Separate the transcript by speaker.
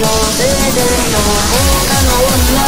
Speaker 1: よ。せてよ他の女